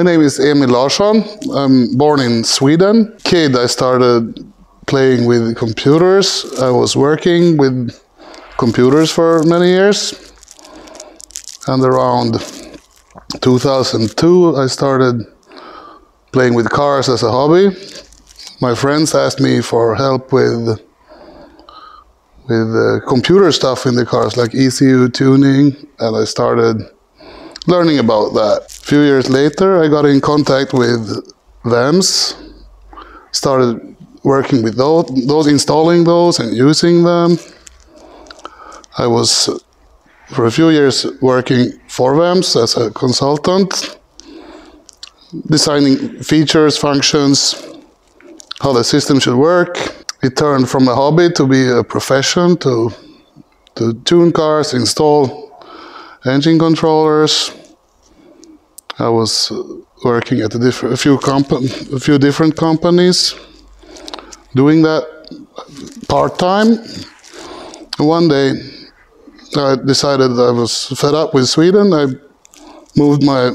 My name is Emil Larsson. I'm born in Sweden. Kid, I started playing with computers. I was working with computers for many years. And around 2002, I started playing with cars as a hobby. My friends asked me for help with with uh, computer stuff in the cars, like ECU tuning, and I started learning about that. A few years later, I got in contact with VAMs, started working with those, those, installing those and using them. I was for a few years working for VAMs as a consultant, designing features, functions, how the system should work. It turned from a hobby to be a profession to to tune cars, install engine controllers. I was uh, working at a, diff- a few comp- a few different companies, doing that part time. One day, I decided I was fed up with Sweden. I moved my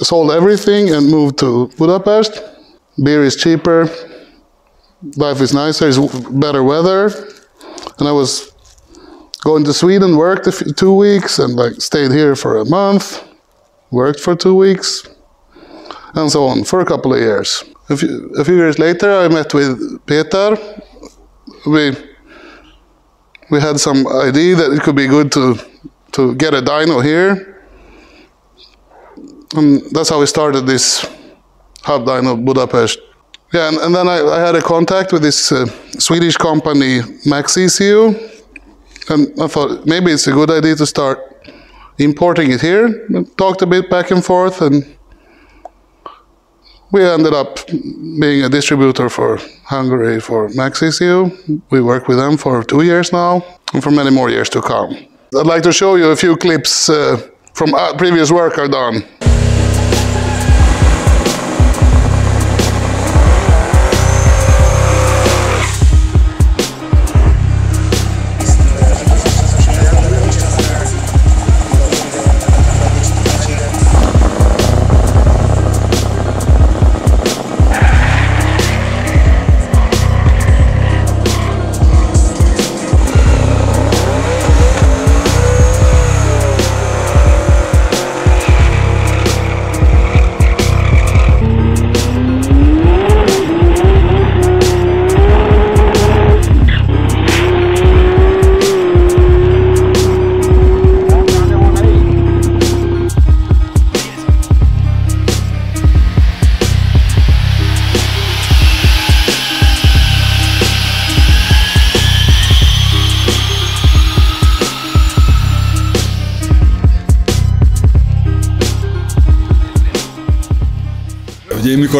sold everything and moved to Budapest. Beer is cheaper, life is nicer, it's better weather, and I was going to Sweden, worked a two weeks, and like stayed here for a month, worked for two weeks, and so on for a couple of years. A few, a few years later, I met with Peter. We we had some idea that it could be good to to get a dyno here, and that's how we started this hub dyno Budapest. Yeah, and, and then I, I, had a contact with this uh, Swedish company Max ECU, and I thought maybe it's a good idea to start importing it here. talked a bit back and forth, and we ended up being a distributor for Hungary for MaxECU. We work with them for two years now, and for many more years to come. I'd like to show you a few clips uh, from uh, previous work I've done.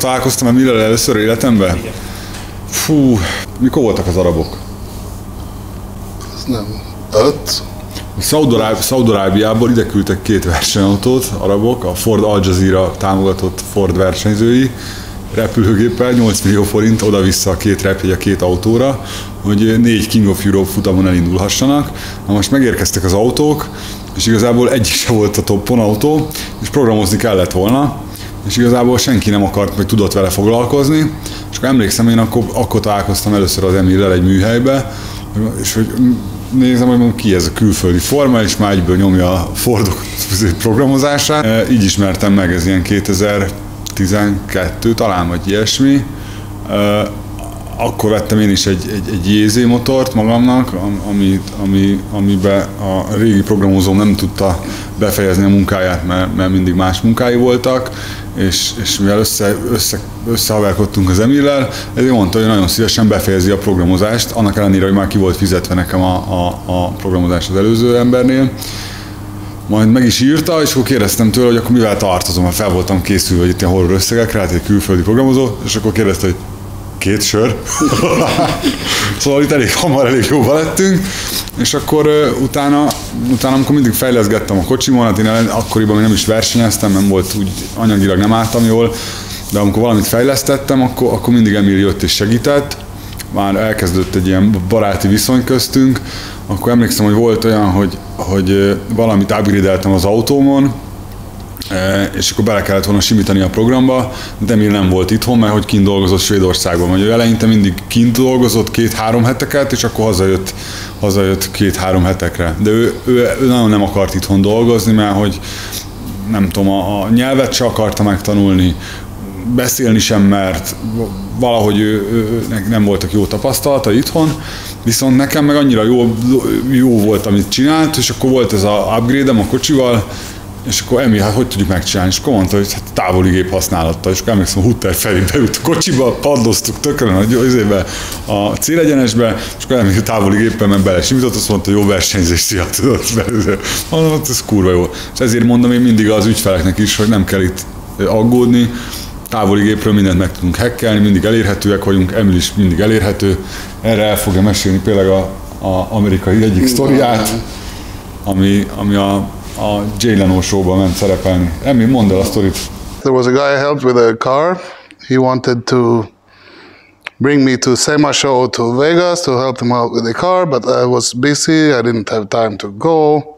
Találkoztam a Miller először életemben? Igen. Fú, mikor voltak az arabok? Ez nem öt. Szaudarábiából ide küldtek két versenyautót, arabok, a Ford Al Jazeera támogatott Ford versenyzői, repülőgéppel, 8 millió forint oda-vissza a két repjegy a két autóra, hogy négy King of Europe futamon elindulhassanak. Na most megérkeztek az autók, és igazából egyik se volt a toppon autó, és programozni kellett volna, és igazából senki nem akart, vagy tudott vele foglalkozni, és akkor emlékszem, én akkor, akkor találkoztam először az Emillel egy műhelybe, és hogy nézem, hogy mondom, ki ez a külföldi forma, és már egyből nyomja a Fordok programozását. E, így ismertem meg, ez ilyen 2012 talán, vagy ilyesmi. E, akkor vettem én is egy, egy, egy JZ motort magamnak, ami, ami, amiben a régi programozóm nem tudta befejezni a munkáját, mert, mert mindig más munkái voltak, és, és mivel össze, össze, összehaverkodtunk az Emillel, ezért mondta, hogy nagyon szívesen befejezi a programozást, annak ellenére, hogy már ki volt fizetve nekem a, a, a programozás az előző embernél. Majd meg is írta, és akkor kérdeztem tőle, hogy akkor mivel tartozom, mert fel voltam készülve, hogy itt ilyen horror összegekre, hát egy külföldi programozó, és akkor kérdezte, hogy két sör. szóval itt elég hamar, elég jóval lettünk, és akkor uh, utána, utána, amikor mindig fejleszgettem a kocsimon, hát én akkoriban még nem is versenyeztem, nem volt úgy anyagilag nem álltam jól, de amikor valamit fejlesztettem, akkor, akkor mindig Emil jött és segített, már elkezdődött egy ilyen baráti viszony köztünk, akkor emlékszem, hogy volt olyan, hogy, hogy valamit upgrade az autómon, és akkor bele kellett volna simítani a programba, de még nem volt itthon, mert hogy kint dolgozott Svédországban. Vagy ő eleinte mindig kint dolgozott két-három heteket, és akkor hazajött, hazajött két-három hetekre. De ő, ő, ő nagyon nem akart itthon dolgozni, mert hogy nem tudom, a, a nyelvet se akarta megtanulni, beszélni sem mert, valahogy ő, ő, nem voltak jó tapasztalata itthon, viszont nekem meg annyira jó, jó volt, amit csinált, és akkor volt ez a upgrade a kocsival, és akkor Emi, hát hogy tudjuk megcsinálni? És akkor mondta, hogy hát távoli gép használattal, és akkor emlékszem, Hutter felé beült a kocsiba, padloztuk tökön a izébe, a célegyenesbe, és akkor Emi távoli géppel ment bele simított, azt mondta, jó versenyzés, szia, tudod, mondom, hát ez kurva jó. És ezért mondom én mindig az ügyfeleknek is, hogy nem kell itt aggódni, távoli gépről mindent meg tudunk hackelni, mindig elérhetőek vagyunk, Emil is mindig elérhető. Erre el fogja mesélni például a, a amerikai egyik sztoriát, ami, ami a, a Jay Leno showban ment szerepelni. Emil, mondd el a sztorit. There was a guy I helped with a car. He wanted to bring me to SEMA show to Vegas to help him out with the car, but I was busy. I didn't have time to go.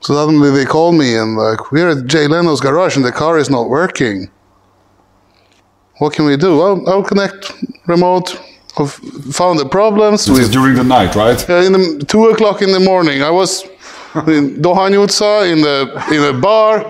So suddenly they called me and like, we're at Jay Leno's garage and the car is not working. what can we do? Well, I'll connect remote. I've found the problems. This during the night, right? Yeah, in the two o'clock in the morning. I was in Dohanyutsa in the in a bar.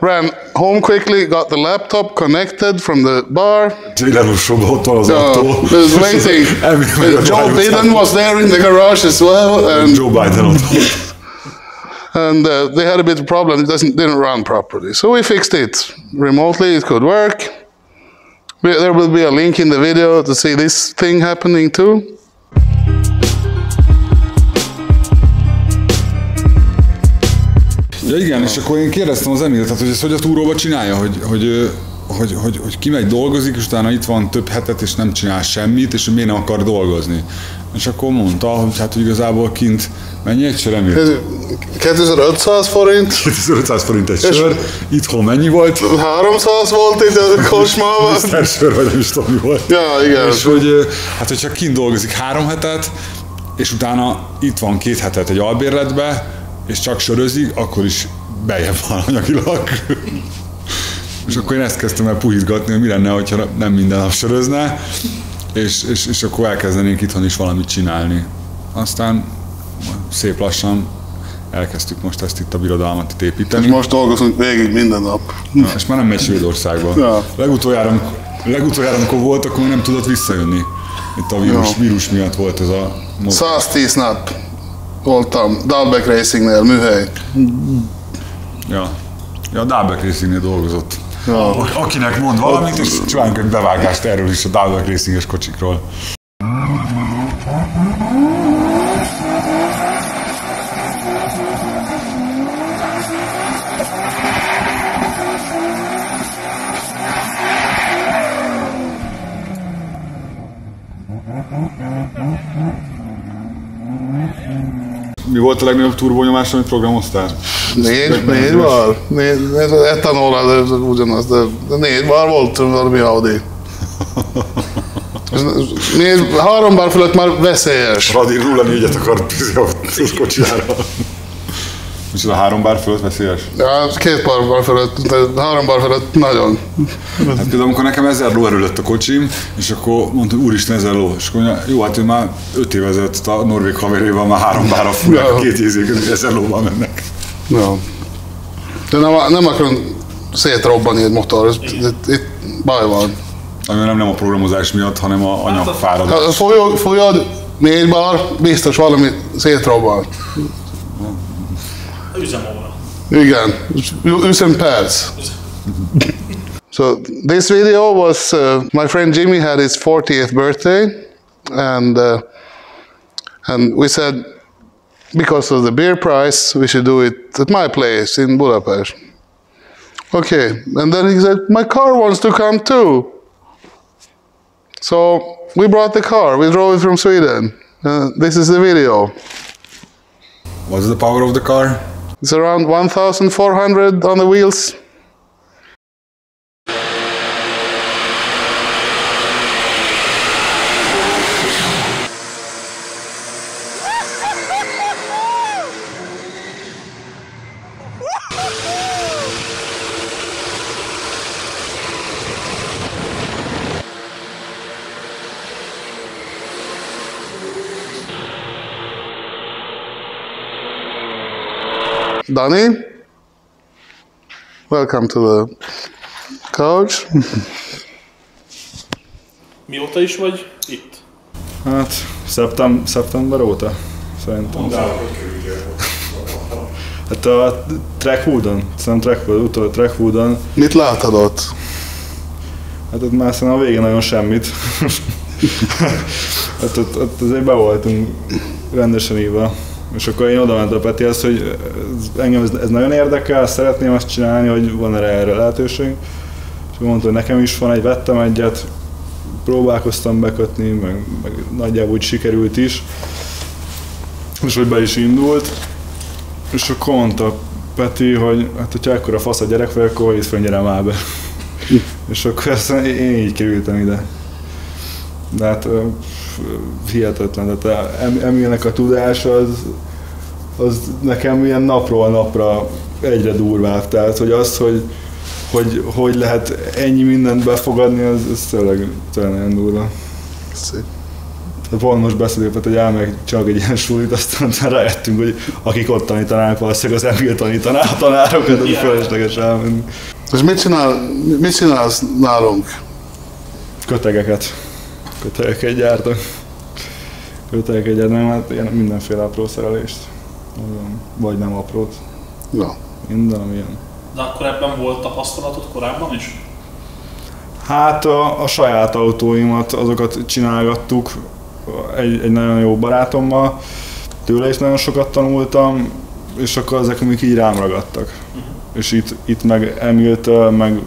Ran home quickly, got the laptop connected from the bar. Uh, it was amazing. Joe Biden was there in the garage as well, and Joe Biden. and uh, they had a bit of problem. It doesn't didn't run properly, so we fixed it remotely. It could work. There will be a link in the video to see this thing happening too. Ja igen, és akkor én kérdeztem az Emilet, hogy ezt hogy a túróba csinálja, hogy, hogy, hogy, hogy, hogy kimegy dolgozik, és utána itt van több hetet, és nem csinál semmit, és miért nem akar dolgozni. És akkor mondta, hogy hát hogy igazából kint mennyi egy sör emért? 2500 forint. 2500 forint egy sör. Itthon mennyi volt? 300 volt itt a kocsmában. Mr. sör, vagy nem is tudom, mi volt. Ja, igen. És hogy, hát hogyha kint dolgozik három hetet, és utána itt van két hetet egy albérletbe, és csak sörözik, akkor is bejebb van anyagilag. és akkor én ezt kezdtem el puhítgatni, hogy mi lenne, hogyha nem minden nap sörözne, és, és, és akkor elkezdenénk itthon is valamit csinálni. Aztán szép lassan elkezdtük most ezt itt a birodalmat itt építeni. És most dolgozunk végig minden nap. Ja, és már nem megy Svédországba. Ja. Legutoljára, legutoljára, amikor volt, akkor nem tudott visszajönni. Itt a vírus, ja. vírus miatt volt ez a... 110 nap voltam Dalbeck Racingnél, műhely. Ja, ja Dalbeck Racingnél dolgozott. Ja. Akinek mond valamit, és csináljunk egy bevágást erről is a Dalbeck Racinges kocsikról. Volt a legnagyobb turbonyomás, amit programoztál? Négy, négy bar. Négy, etanol, ez ugyanaz, de, de négy bar volt valami Audi. Négy, három bar fölött már veszélyes. Radi 04-et akart a kocsiára. És a három bár fölött veszélyes? Ja, két bar, bar fölött, de három bar fölött nagyon. Hát például, amikor nekem ezer ló erőlött a kocsim, és akkor mondta, úristen, ezer ló. És akkor mondja, jó, hát ő már öt éve ezelőtt a norvég haveréval már három bárra fúrják, ja. két ézéket, ezer lóval mennek. Ja. De nem, nem akarom szétrobbanni egy motor, itt, itt baj van. Ami nem, nem a programozás miatt, hanem a anyagfáradás. Hát, folyod, folyod, négy bar, biztos valami szétrobban. Üzemóra. Igen, üzemperc. so this video was uh, my friend Jimmy had his 40th birthday, and uh, and we said because of the beer price we should do it at my place in Budapest. Okay, and then he said my car wants to come too. So we brought the car. We drove it from Sweden. Uh, this is the video. What's the power of the car? It's around 1,400 on the wheels. Dani, welcome to the couch. Mióta is vagy itt? Hát szeptem, szeptember óta szerintem. Hát a Trackwoodon, szerintem Trackwood, utol Trackwoodon, Mit látod ott? hát ott már szerintem a végén nagyon semmit. hát ott, ott azért be voltunk rendesen ívva. És akkor én oda mentem a Petihez, hogy engem ez, ez, nagyon érdekel, szeretném azt csinálni, hogy van erre, erre lehetőség. És mondta, hogy nekem is van egy, vettem egyet, próbálkoztam bekötni, meg, meg nagyjából úgy sikerült is. És hogy be is indult. És akkor mondta Peti, hogy hát hogyha ekkora fasz a gyerek vagy, akkor hisz fel, gyere már be. és akkor ezt én így kerültem ide. De hát hihetetlen, tehát Em- Emilnek a tudás az, az nekem ilyen napról napra egyre durvább. Tehát, hogy az, hogy hogy, hogy lehet ennyi mindent befogadni, az, az tényleg, tényleg nagyon durva. Szép. Pont most beszélgetett, hogy elmegy csak egy ilyen súlyt, aztán rájöttünk, hogy akik ott tanítanák, valószínűleg az Emil tanítaná a tanárokat, hogy fölösleges elmenni. És mit, csinál, mit csinálsz nálunk? Kötegeket. Kötegeket gyártok. Kötegeket gyártok, nem, hát ilyen mindenféle apró szerelést. Vagy nem aprót. Ja. Minden, ami ilyen. De akkor ebben volt tapasztalatod korábban is? Hát a, a saját autóimat, azokat csinálgattuk egy, egy nagyon jó barátommal, tőle is nagyon sokat tanultam, és akkor ezek amik így rám ragadtak. És itt, itt meg Emiltől, meg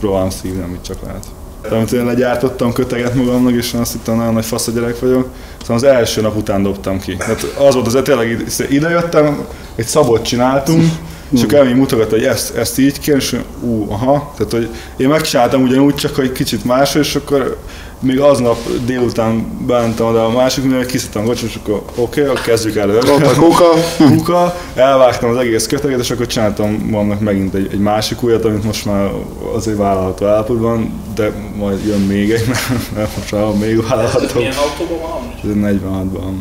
próbálom szívni, amit csak lehet. Tehát én legyártottam köteget magamnak, és azt hittem, nagyon nagy fasz a gyerek vagyok. Szóval az első nap után dobtam ki. Hát az volt az, tényleg ide jöttem, egy szabot csináltunk, és akkor Emil mutogatta, hogy ezt, ezt így kéne, és ú, aha. Tehát, hogy én megcsináltam ugyanúgy, csak hogy kicsit más, és akkor még aznap délután bementem oda a másik, mert kiszedtem a és akkor oké, okay, akkor kezdjük el. Ott a kuka. kuka, elvágtam az egész köteget, és akkor csináltam magamnak megint egy, egy másik újat, amit most már azért vállalható állapotban, de majd jön még egy, mert- most már még vállalható. Milyen autóban van? Ez 46-ban.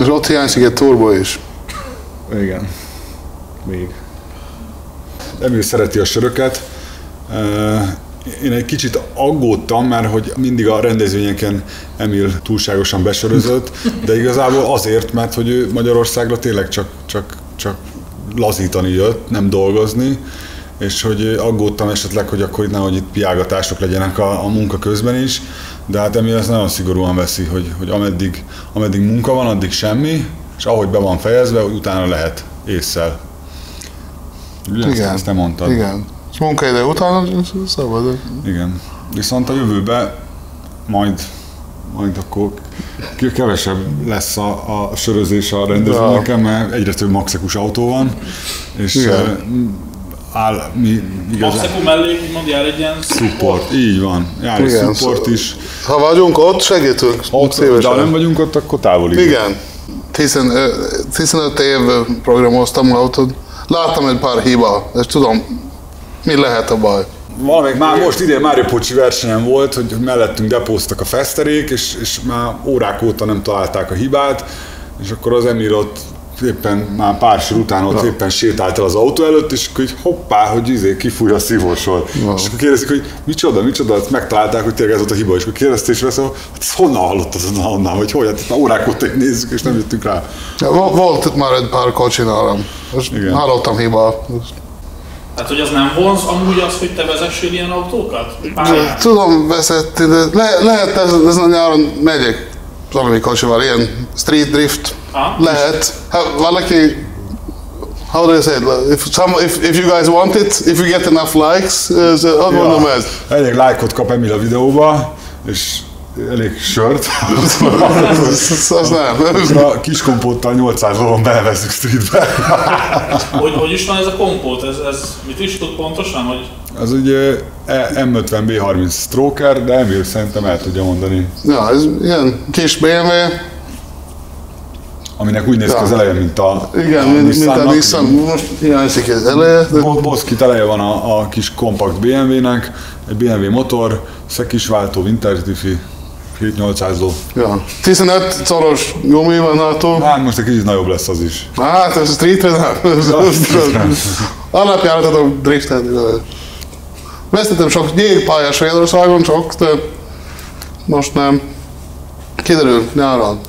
És ott hiányzik egy turbo is. Igen. Még. Emil szereti a söröket. Én egy kicsit aggódtam, mert hogy mindig a rendezvényeken Emil túlságosan besörözött, de igazából azért, mert hogy ő Magyarországra tényleg csak, csak, csak lazítani jött, nem dolgozni, és hogy aggódtam esetleg, hogy akkor nehogy itt piágatások legyenek a, a munka közben is, de hát Emil ezt nagyon szigorúan veszi, hogy, hogy ameddig, ameddig munka van, addig semmi, és ahogy be van fejezve, utána lehet észszel. Ugye Igen. Ezt te mondtad. Igen. És munkaidő után szabad. Igen. Viszont a jövőben majd, majd akkor kevesebb lesz a, a sörözés a rendezvényeken, mert egyre több maxikus autó van, és Igen. áll, mi igazán Maximum mellé úgymond jár egy ilyen support, így van, jár egy Igen, support is. Ha vagyunk ott, segítünk. Ott, de szívesen. ha nem vagyunk ott, akkor távoli. Igen. 15, 15 év programoztam autót. Láttam egy pár hiba, és tudom, mi lehet a baj. Valamelyik már most idén Mário Pocsi versenyen volt, hogy mellettünk depóztak a feszterék, és, és már órák óta nem találták a hibát, és akkor az Emir ott éppen már pár sor után ott éppen sétált el az autó előtt, és akkor így hoppá, hogy izé kifúj a szívósor. És akkor kérdezik, hogy micsoda, micsoda, azt megtalálták, hogy tényleg ez volt a hiba, és akkor kérdezték, és azt mondta, hát ezt honnan hallottad, honnan, vagy hogy, hát már órák óta nézzük, és nem jöttünk rá. Ja, vo- Volt itt már egy pár kocsi nálam. Most Igen. hallottam hiba. Hát, hogy az nem vonz amúgy az, hogy te vezessél ilyen autókat? Pályán? Tudom vezetni, de le, lehet ez, ez a nyáron megyek valami kocsival, ilyen street drift. Ah. Lehet. Ha, valaki How do I say it? If, some, if, if you guys want it, if you get enough likes, ez, azt mondom ez. Elég lájkot kap Emil a videóba, és elég sört. Az, az, nem. A kis kompóttal 800 lovon belevezzük streetbe. Hogy, hogy is van ez a kompót? Ez, ez mit is tud pontosan? Hogy Az ugye E, M50B30 Stroker, de Emil szerintem el tudja mondani. Ja, ez ilyen kis BMW, aminek úgy néz ki ja. az eleje, mint a Igen, a mint, mint a Nissan, most hiányzik az eleje. De... Boszkit eleje van a, a kis kompakt BMW-nek, egy BMW motor, kis váltó, Wintertifi, 7800 ló. Ja. 15 szoros gumi van attól. Hát most egy kicsit nagyobb lesz az is. Hát, ez streetre nem. Alapjáratot a driftelni. Vesztettem sok jégpályás Magyarországon, sok, de most nem. Kiderül nyáron.